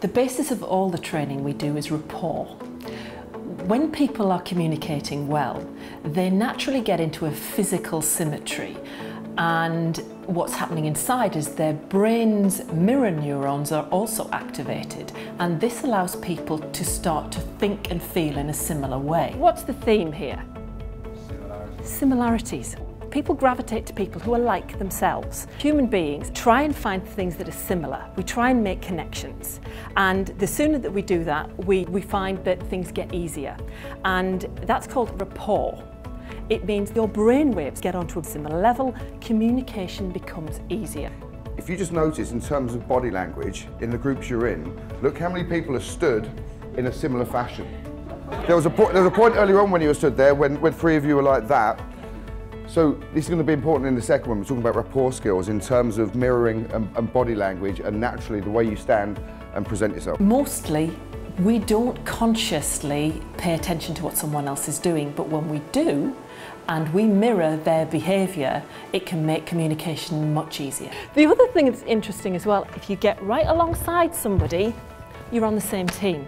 The basis of all the training we do is rapport. When people are communicating well, they naturally get into a physical symmetry and what's happening inside is their brain's mirror neurons are also activated and this allows people to start to think and feel in a similar way. What's the theme here? Similarities. Similarities. People gravitate to people who are like themselves. Human beings try and find things that are similar. We try and make connections. And the sooner that we do that, we, we find that things get easier. And that's called rapport. It means your brain waves get onto a similar level, communication becomes easier. If you just notice in terms of body language, in the groups you're in, look how many people are stood in a similar fashion. There was a, there was a point earlier on when you were stood there, when, when three of you were like that, so this is going to be important in the second one. We're talking about rapport skills in terms of mirroring and, and body language and naturally the way you stand and present yourself. Mostly we don't consciously pay attention to what someone else is doing, but when we do, and we mirror their behaviour, it can make communication much easier. The other thing that's interesting as well, if you get right alongside somebody, you're on the same team.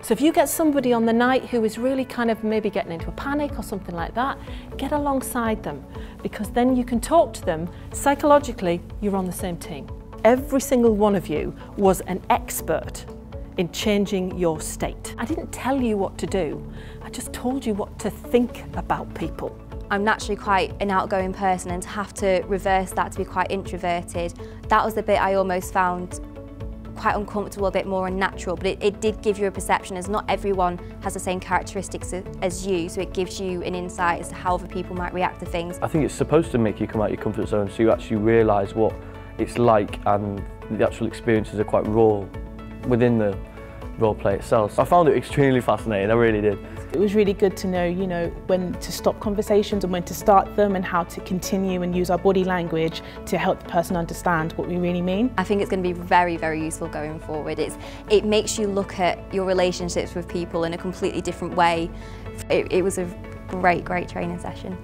So if you get somebody on the night who is really kind of maybe getting into a panic or something like that, get alongside them because then you can talk to them. Psychologically, you're on the same team. Every single one of you was an expert in changing your state. I didn't tell you what to do, I just told you what to think about people. I'm naturally quite an outgoing person and to have to reverse that to be quite introverted, that was the bit I almost found quite uncomfortable, a bit more unnatural, but it, it did give you a perception as not everyone has the same characteristics as you, so it gives you an insight as to how other people might react to things. I think it's supposed to make you come out of your comfort zone so you actually realise what it's like and the actual experiences are quite raw within the role play itself. I found it extremely fascinating, I really did. It was really good to know, you know, when to stop conversations and when to start them and how to continue and use our body language to help the person understand what we really mean. I think it's going to be very, very useful going forward. It's, it makes you look at your relationships with people in a completely different way. It, it was a great, great training session.